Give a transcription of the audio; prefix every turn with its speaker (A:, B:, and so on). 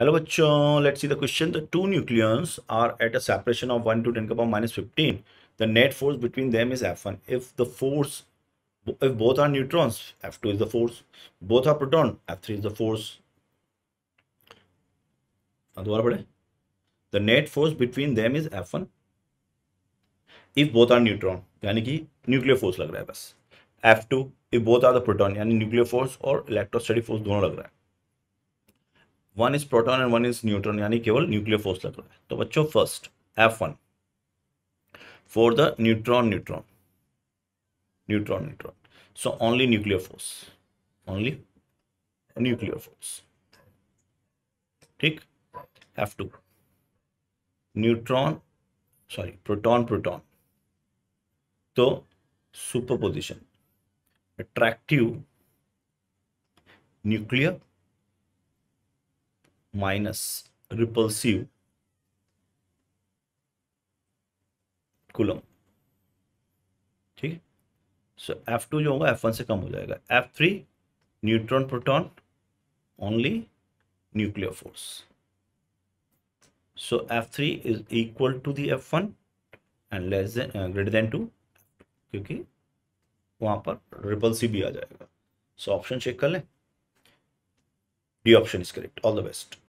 A: Hello, bachcho. Let's see the question. The two nucleons are at a separation of 1 to 10 to the power minus 15. The net force between them is F1. If the force, if both are neutrons, F2 is the force. Both are proton, F3 is the force. दोबारा पढ़े the net force between them is F one if both are neutron यानी कि nuclear force लग रहा है बस F two if both are the proton यानी nuclear force और इलेक्ट्रोस्टैटिक फोर्स दोनों लग रहा है one is proton and one is neutron यानी केवल न्यूक्लियर फोर्स लग रहा है तो बच्चों first F one for the neutron neutron neutron neutron so only nuclear force only nuclear force ठीक F two neutron sorry proton proton तो superposition attractive nuclear minus repulsive coulomb ठीक सो एफ़ टू जो होगा एफ़ वन से कम हो जाएगा। F three neutron proton only nuclear force so F three is equal to the F one and less than greater than two क्योंकि वहाँ पर रिपल्सिव भी आ जाएगा। सो ऑप्शन चेक कर लें। D option is correct all the best